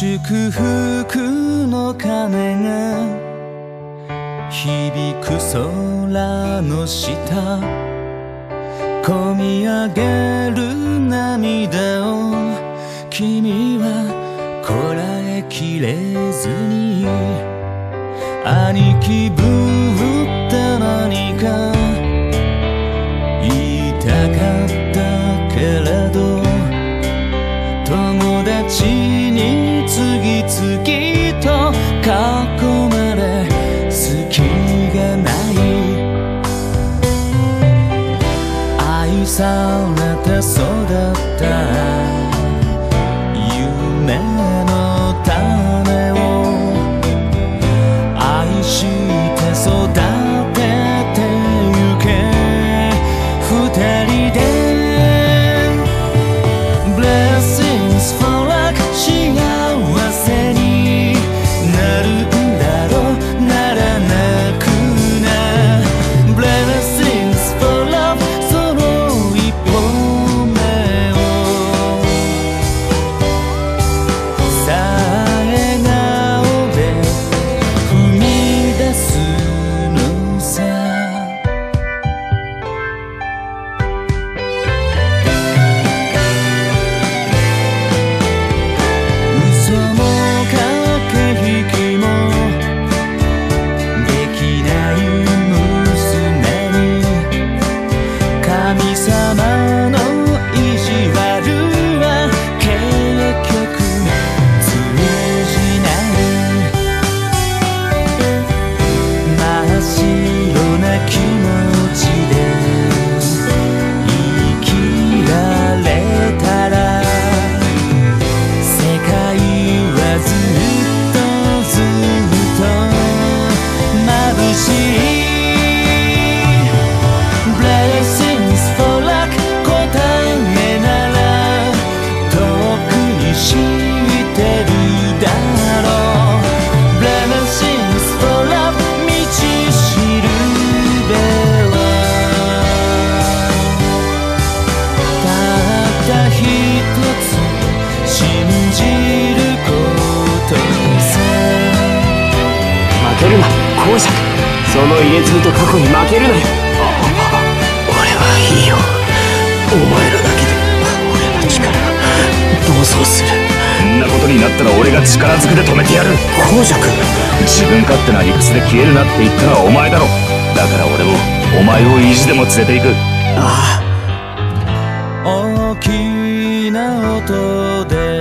祝福の鐘が響く空の下。こみ上げる涙を君はこらえきれずに。兄貴ぶった何か愛されてけるな公爵その家通と過去に負けるなよ。俺はいいよ。お前らだけで俺の力が暴走するこんなことになったら俺が力ずくで止めてやる。公爵自分勝手な理屈で消えるなって言ったのはお前だろ。だから俺もお前を意地でも連れて行く。あ。大きな音で